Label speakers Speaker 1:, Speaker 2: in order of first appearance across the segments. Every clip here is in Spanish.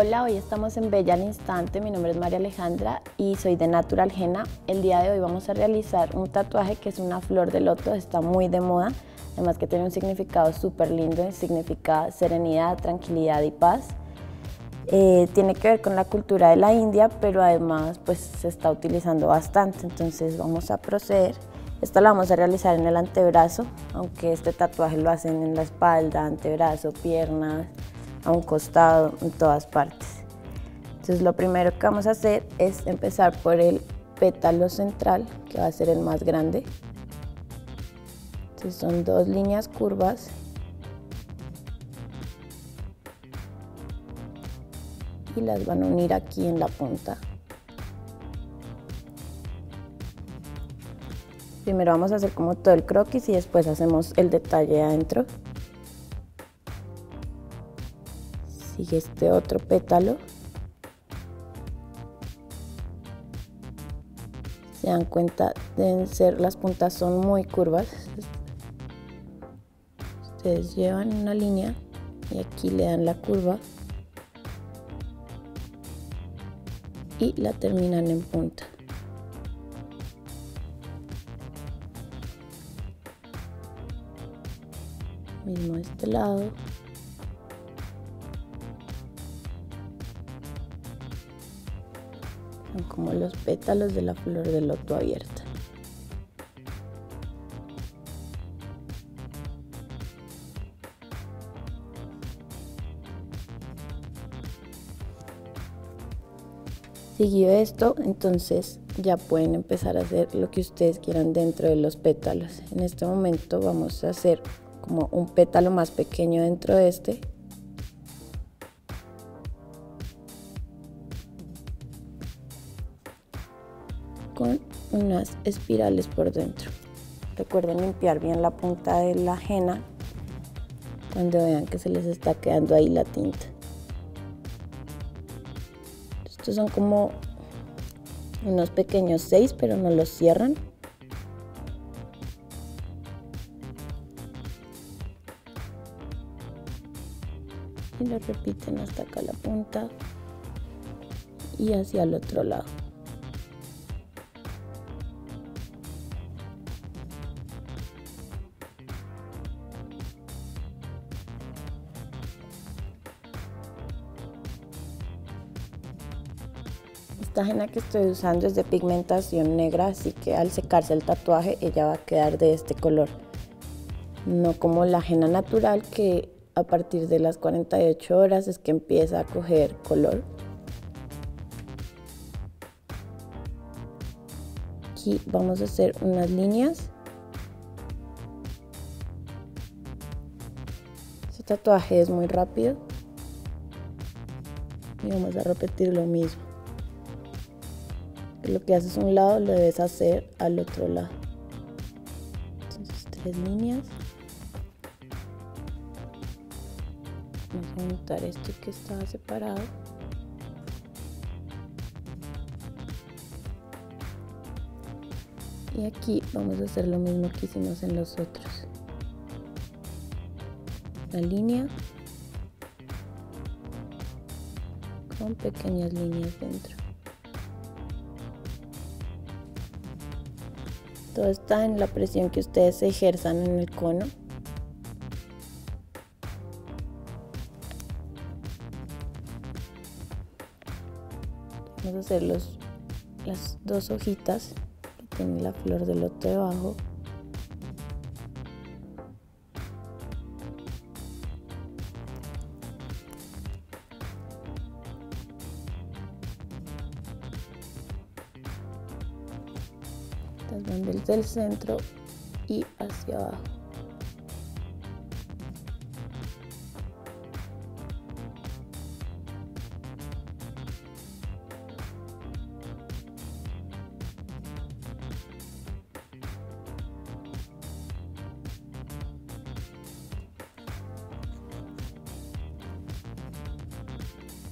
Speaker 1: Hola, hoy estamos en Bella al Instante. Mi nombre es María Alejandra y soy de Natural Gena. El día de hoy vamos a realizar un tatuaje que es una flor de loto, está muy de moda. Además que tiene un significado súper lindo, significa serenidad, tranquilidad y paz. Eh, tiene que ver con la cultura de la India, pero además pues se está utilizando bastante. Entonces vamos a proceder. Esto lo vamos a realizar en el antebrazo, aunque este tatuaje lo hacen en la espalda, antebrazo, piernas, a un costado, en todas partes. Entonces lo primero que vamos a hacer es empezar por el pétalo central, que va a ser el más grande. Entonces son dos líneas curvas. Y las van a unir aquí en la punta. Primero vamos a hacer como todo el croquis y después hacemos el detalle adentro. Sigue este otro pétalo. Se dan cuenta, deben ser, las puntas son muy curvas. Ustedes llevan una línea y aquí le dan la curva y la terminan en punta. Mismo este lado. Como los pétalos de la flor de loto abierta. Siguió esto, entonces ya pueden empezar a hacer lo que ustedes quieran dentro de los pétalos. En este momento vamos a hacer como un pétalo más pequeño dentro de este unas espirales por dentro. Recuerden limpiar bien la punta de la ajena cuando vean que se les está quedando ahí la tinta. Estos son como unos pequeños seis, pero no los cierran. Y lo repiten hasta acá la punta y hacia el otro lado. Esta que estoy usando es de pigmentación negra, así que al secarse el tatuaje ella va a quedar de este color. No como la henna natural que a partir de las 48 horas es que empieza a coger color. Aquí vamos a hacer unas líneas. Este tatuaje es muy rápido. Y vamos a repetir lo mismo lo que haces un lado lo debes hacer al otro lado. Entonces tres líneas. Vamos a juntar esto que estaba separado. Y aquí vamos a hacer lo mismo que hicimos en los otros. La línea con pequeñas líneas dentro Todo está en la presión que ustedes ejerzan en el cono. Vamos a hacer los, las dos hojitas que tiene la flor de loto debajo. Van desde el centro y hacia abajo.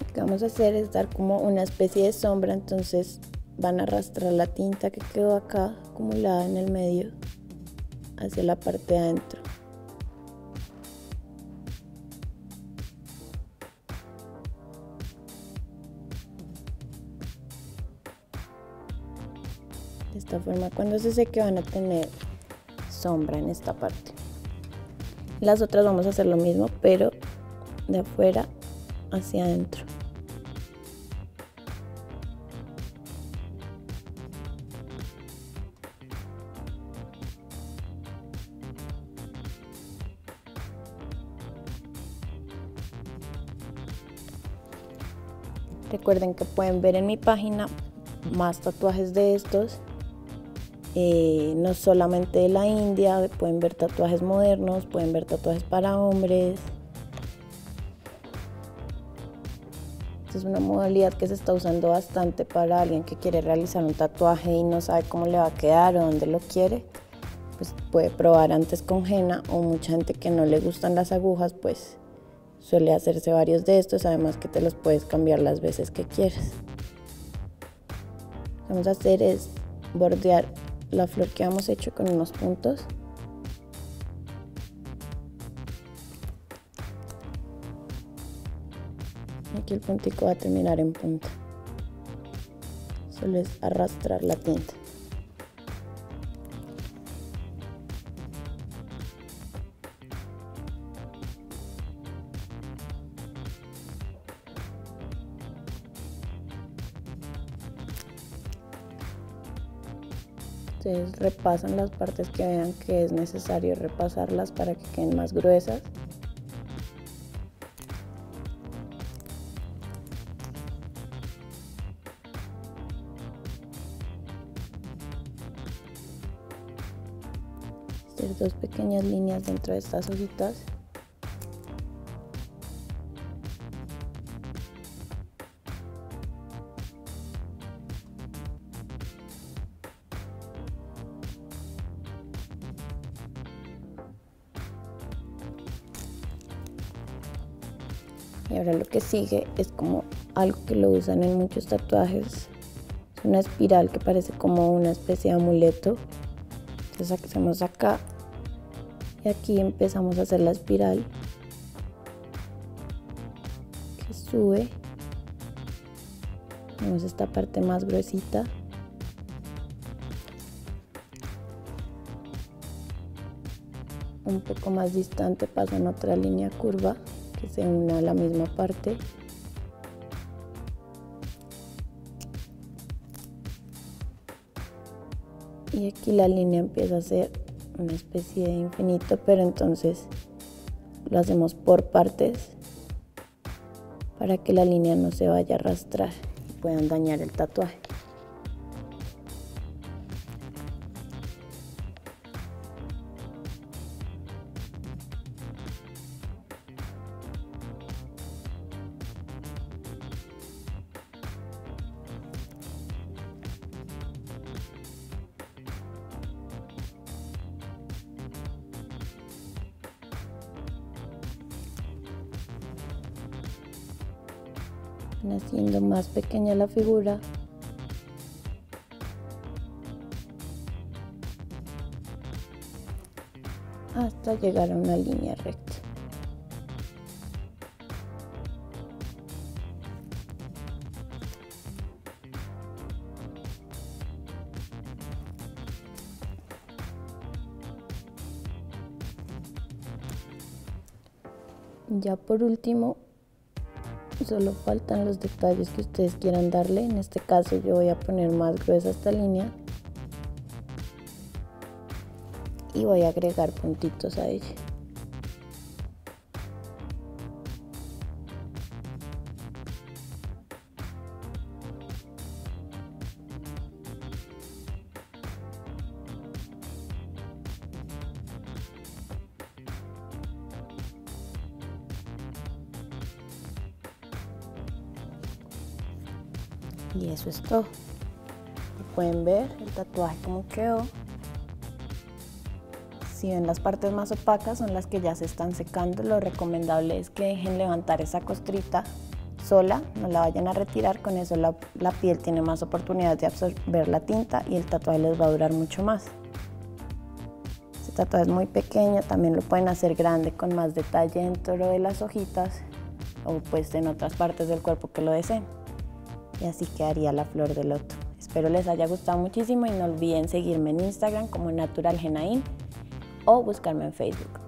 Speaker 1: Lo que vamos a hacer es dar como una especie de sombra, entonces van a arrastrar la tinta que quedó acá acumulada en el medio hacia la parte de adentro. De esta forma cuando se seque van a tener sombra en esta parte. Las otras vamos a hacer lo mismo pero de afuera hacia adentro. Recuerden que pueden ver en mi página más tatuajes de estos. Eh, no solamente de la India, pueden ver tatuajes modernos, pueden ver tatuajes para hombres. Esta es una modalidad que se está usando bastante para alguien que quiere realizar un tatuaje y no sabe cómo le va a quedar o dónde lo quiere. Pues puede probar antes con henna o mucha gente que no le gustan las agujas, pues Suele hacerse varios de estos, además que te los puedes cambiar las veces que quieras. Lo que vamos a hacer es bordear la flor que hemos hecho con unos puntos. Aquí el puntico va a terminar en punta. Solo arrastrar la tinta. Ustedes repasan las partes que vean que es necesario repasarlas para que queden más gruesas. Dos pequeñas líneas dentro de estas hojitas. Y ahora lo que sigue es como algo que lo usan en muchos tatuajes. Es una espiral que parece como una especie de amuleto. Entonces hacemos acá y aquí empezamos a hacer la espiral que sube. Vemos esta parte más gruesita. Un poco más distante pasa en otra línea curva que se una a la misma parte. Y aquí la línea empieza a ser una especie de infinito, pero entonces lo hacemos por partes para que la línea no se vaya a arrastrar y puedan dañar el tatuaje. Haciendo más pequeña la figura hasta llegar a una línea recta. Ya por último solo faltan los detalles que ustedes quieran darle. En este caso yo voy a poner más gruesa esta línea. Y voy a agregar puntitos a ella y eso es todo. Pueden ver el tatuaje como quedó. Si ven las partes más opacas son las que ya se están secando. Lo recomendable es que dejen levantar esa costrita sola no la vayan a retirar con eso la, piel tiene más oportunidad de absorber la tinta y el tatuaje les va a durar mucho más. Este tatuaje es muy pequeño también lo pueden hacer grande con más detalle dentro de las hojitas o pues en otras partes del cuerpo que lo deseen y así quedaría la flor de loto. Espero les haya gustado muchísimo y no olviden seguirme en Instagram como Natural o buscarme en Facebook.